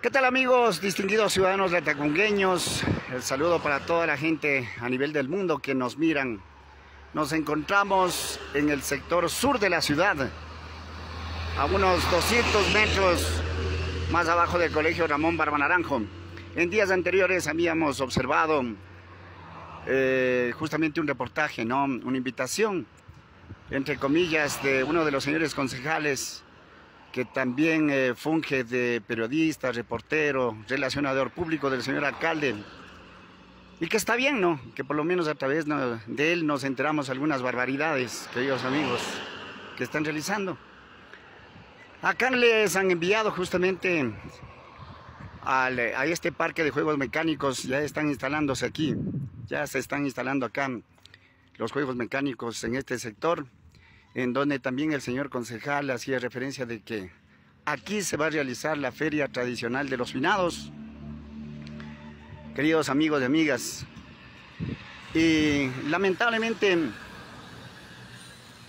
¿Qué tal amigos, distinguidos ciudadanos latacungueños? El saludo para toda la gente a nivel del mundo que nos miran. Nos encontramos en el sector sur de la ciudad, a unos 200 metros más abajo del colegio Ramón Barbanaranjo. En días anteriores habíamos observado eh, justamente un reportaje, ¿no? una invitación, entre comillas, de uno de los señores concejales que también eh, funge de periodista, reportero, relacionador público del señor alcalde. Y que está bien, ¿no? Que por lo menos a través de él nos enteramos algunas barbaridades, queridos amigos, que están realizando. Acá les han enviado justamente a este parque de juegos mecánicos, ya están instalándose aquí, ya se están instalando acá los juegos mecánicos en este sector en donde también el señor concejal hacía referencia de que aquí se va a realizar la feria tradicional de los finados. Queridos amigos y amigas, y lamentablemente,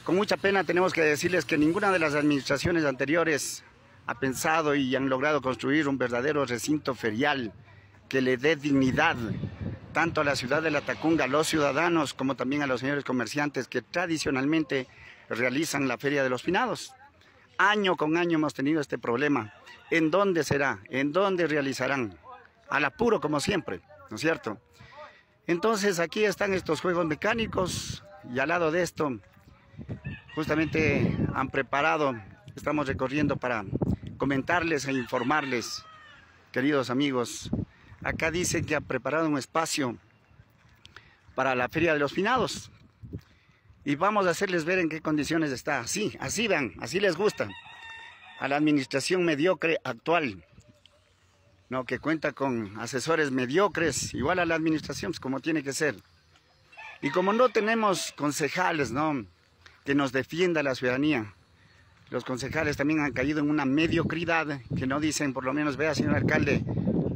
con mucha pena tenemos que decirles que ninguna de las administraciones anteriores ha pensado y han logrado construir un verdadero recinto ferial que le dé dignidad tanto a la ciudad de La Tacunga, a los ciudadanos, como también a los señores comerciantes que tradicionalmente realizan la Feria de los Finados. Año con año hemos tenido este problema. ¿En dónde será? ¿En dónde realizarán? Al apuro como siempre, ¿no es cierto? Entonces aquí están estos juegos mecánicos y al lado de esto justamente han preparado, estamos recorriendo para comentarles e informarles, queridos amigos. Acá dice que ha preparado un espacio para la Feria de los Finados y vamos a hacerles ver en qué condiciones está. Así, así vean, así les gusta. A la administración mediocre actual, ¿no? que cuenta con asesores mediocres, igual a la administración, pues, como tiene que ser. Y como no tenemos concejales, ¿no? que nos defienda la ciudadanía, los concejales también han caído en una mediocridad, que no dicen, por lo menos, vea, señor alcalde,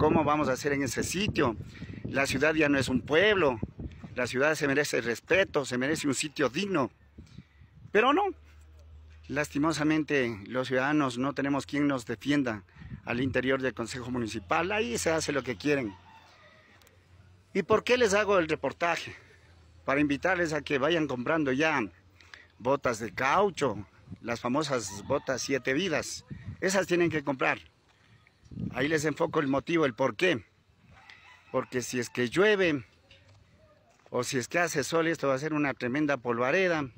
cómo vamos a hacer en ese sitio. La ciudad ya no es un pueblo, la ciudad se merece respeto, se merece un sitio digno. Pero no. Lastimosamente, los ciudadanos no tenemos quien nos defienda al interior del Consejo Municipal. Ahí se hace lo que quieren. ¿Y por qué les hago el reportaje? Para invitarles a que vayan comprando ya botas de caucho, las famosas botas siete vidas. Esas tienen que comprar. Ahí les enfoco el motivo, el por qué. Porque si es que llueve, o si es que hace sol, esto va a ser una tremenda polvareda,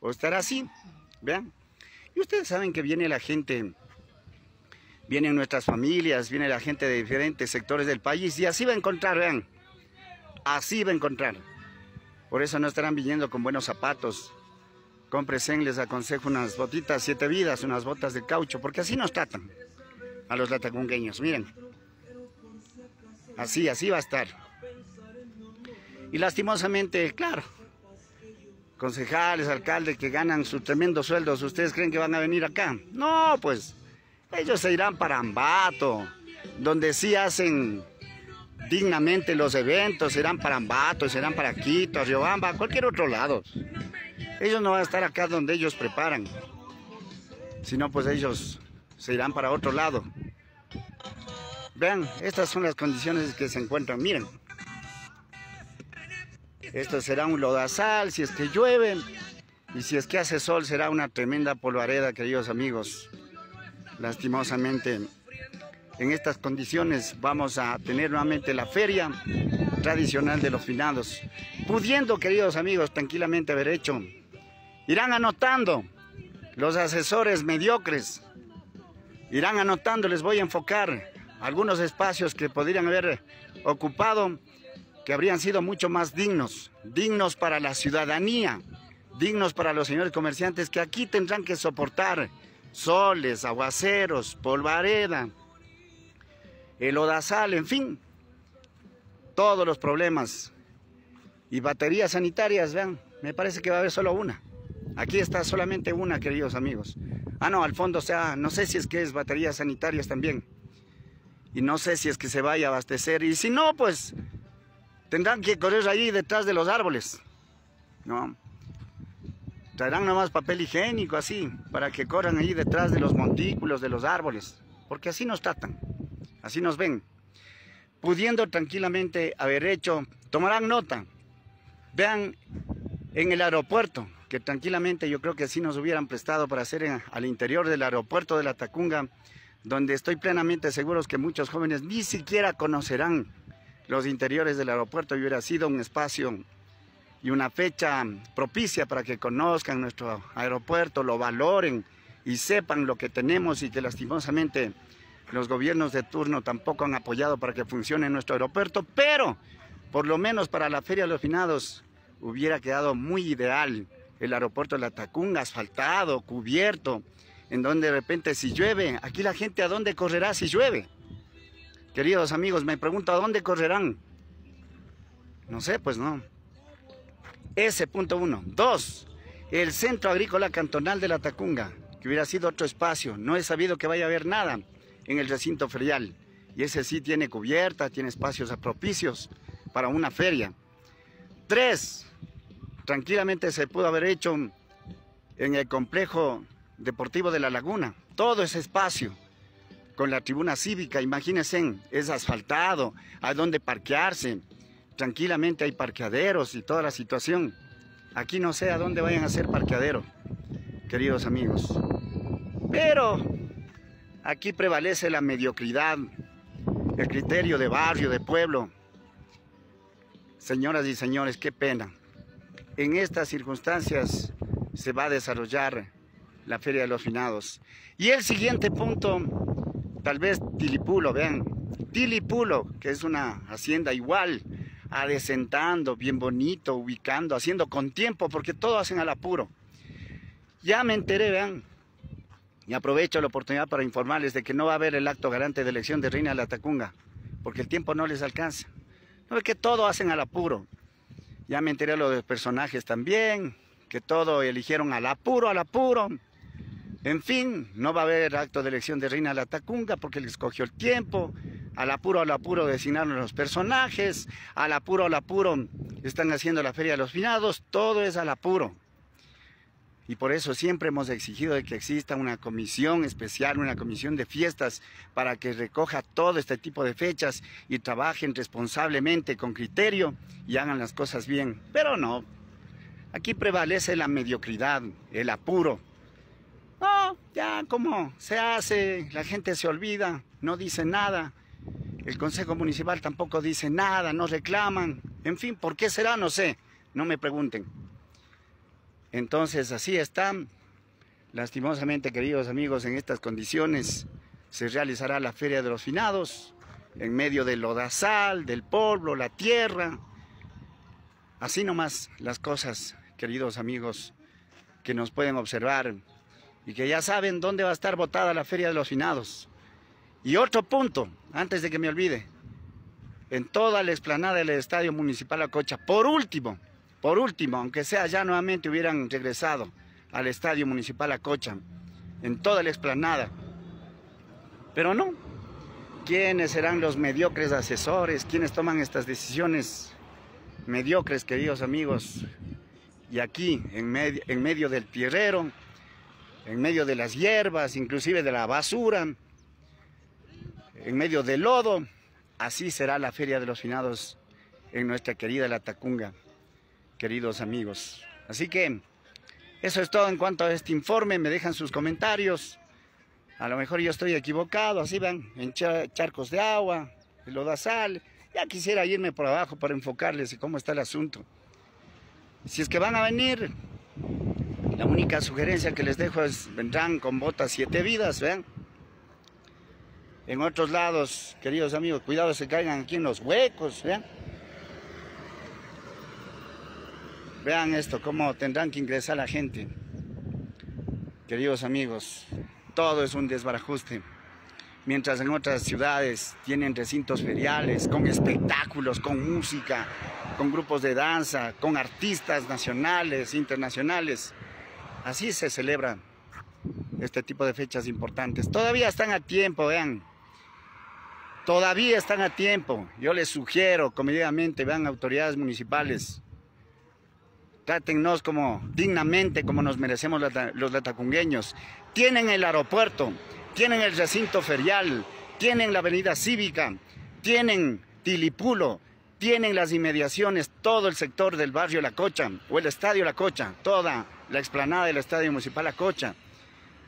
o estará así, vean. Y ustedes saben que viene la gente, vienen nuestras familias, viene la gente de diferentes sectores del país, y así va a encontrar, vean, así va a encontrar. Por eso no estarán viniendo con buenos zapatos. Cómpresen, les aconsejo unas botitas siete vidas, unas botas de caucho, porque así nos tratan a los latacungueños, miren. Así, así va a estar. Y lastimosamente, claro, concejales, alcaldes que ganan sus tremendos sueldos, ¿ustedes creen que van a venir acá? No, pues ellos se irán para Ambato, donde sí hacen dignamente los eventos, serán para Ambato, serán para Quito, Riobamba, cualquier otro lado. Ellos no van a estar acá donde ellos preparan, sino pues ellos se irán para otro lado. Vean, estas son las condiciones que se encuentran, miren. Esto será un lodazal si es que llueve y si es que hace sol será una tremenda polvareda, queridos amigos. Lastimosamente, en estas condiciones vamos a tener nuevamente la feria tradicional de los finados. Pudiendo, queridos amigos, tranquilamente haber hecho. Irán anotando los asesores mediocres. Irán anotando, les voy a enfocar algunos espacios que podrían haber ocupado que habrían sido mucho más dignos, dignos para la ciudadanía, dignos para los señores comerciantes que aquí tendrán que soportar soles, aguaceros, polvareda, el odazal, en fin, todos los problemas. Y baterías sanitarias, vean, me parece que va a haber solo una. Aquí está solamente una, queridos amigos. Ah, no, al fondo, o sea, no sé si es que es baterías sanitarias también. Y no sé si es que se vaya a abastecer. Y si no, pues tendrán que correr ahí detrás de los árboles. ¿no? Traerán nomás papel higiénico así, para que corran ahí detrás de los montículos de los árboles, porque así nos tratan. así nos ven, pudiendo tranquilamente haber hecho, tomarán nota, vean en el aeropuerto, que tranquilamente yo creo que así nos hubieran prestado para hacer al interior del aeropuerto de la Tacunga, donde estoy plenamente seguro que muchos jóvenes ni siquiera conocerán los interiores del aeropuerto y hubiera sido un espacio y una fecha propicia para que conozcan nuestro aeropuerto, lo valoren y sepan lo que tenemos y que lastimosamente los gobiernos de turno tampoco han apoyado para que funcione nuestro aeropuerto, pero por lo menos para la Feria de los Finados hubiera quedado muy ideal el aeropuerto de la Tacunga, asfaltado, cubierto, en donde de repente si llueve, aquí la gente a dónde correrá si llueve. Queridos amigos, me pregunto a dónde correrán. No sé, pues no. Ese punto uno. Dos, el Centro Agrícola Cantonal de la Tacunga, que hubiera sido otro espacio. No he sabido que vaya a haber nada en el recinto ferial. Y ese sí tiene cubierta, tiene espacios propicios para una feria. Tres, tranquilamente se pudo haber hecho en el complejo deportivo de la Laguna. Todo ese espacio con la tribuna cívica, imagínense, es asfaltado, hay donde parquearse, tranquilamente hay parqueaderos y toda la situación. Aquí no sé a dónde vayan a hacer parqueadero, queridos amigos. Pero aquí prevalece la mediocridad, el criterio de barrio, de pueblo. Señoras y señores, qué pena. En estas circunstancias se va a desarrollar la Feria de los Finados. Y el siguiente punto tal vez Tilipulo, vean, Tilipulo, que es una hacienda igual, adesentando, bien bonito, ubicando, haciendo con tiempo, porque todo hacen al apuro. Ya me enteré, vean, y aprovecho la oportunidad para informarles de que no va a haber el acto garante de elección de Reina de la Tacunga, porque el tiempo no les alcanza. No es que todo hacen al apuro. Ya me enteré de los personajes también, que todo eligieron al apuro, al apuro. En fin, no va a haber acto de elección de Reina la Tacunga porque le escogió el tiempo. Al apuro, al apuro designaron los personajes. Al apuro, al apuro están haciendo la Feria de los Finados. Todo es al apuro. Y por eso siempre hemos exigido de que exista una comisión especial, una comisión de fiestas para que recoja todo este tipo de fechas y trabajen responsablemente, con criterio y hagan las cosas bien. Pero no, aquí prevalece la mediocridad, el apuro. No, ya como se hace, la gente se olvida, no dice nada. El Consejo Municipal tampoco dice nada, no reclaman. En fin, ¿por qué será? No sé, no me pregunten. Entonces, así están. Lastimosamente, queridos amigos, en estas condiciones se realizará la Feria de los Finados, en medio del lodazal, del polvo, la tierra. Así nomás las cosas, queridos amigos, que nos pueden observar y que ya saben dónde va a estar votada la Feria de los Finados. Y otro punto, antes de que me olvide, en toda la explanada del Estadio Municipal Acocha, por último, por último, aunque sea ya nuevamente hubieran regresado al Estadio Municipal Acocha, en toda la explanada. Pero no, ¿quiénes serán los mediocres asesores? ¿Quiénes toman estas decisiones mediocres, queridos amigos? Y aquí, en medio, del tierrero, en medio de las hierbas, inclusive de la basura, en medio del lodo. Así será la Feria de los Finados en nuestra querida La Tacunga, queridos amigos. Así que eso es todo en cuanto a este informe. Me dejan sus comentarios. A lo mejor yo estoy equivocado, así van, en charcos de agua, el lodazal. Ya quisiera irme por abajo para enfocarles cómo está el asunto. Si es que van a venir, la única sugerencia que les dejo es, vendrán con botas siete vidas, ¿vean? En otros lados, queridos amigos, cuidado se caigan aquí en los huecos, ¿vean? Vean esto, cómo tendrán que ingresar la gente. Queridos amigos, todo es un desbarajuste. Mientras en otras ciudades tienen recintos feriales con espectáculos, con música, con grupos de danza, con artistas nacionales, internacionales. Así se celebran este tipo de fechas importantes. Todavía están a tiempo, vean. Todavía están a tiempo. Yo les sugiero, comedidamente, vean autoridades municipales. Trátennos como dignamente, como nos merecemos los latacungueños. Tienen el aeropuerto, tienen el recinto ferial, tienen la avenida cívica, tienen Tilipulo, tienen las inmediaciones, todo el sector del barrio La Cocha o el estadio La Cocha, toda la explanada del estadio municipal La Cocha,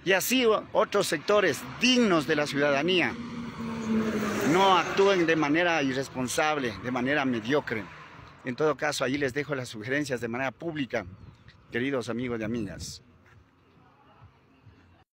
y así otros sectores dignos de la ciudadanía no actúen de manera irresponsable, de manera mediocre. En todo caso, ahí les dejo las sugerencias de manera pública, queridos amigos y amigas.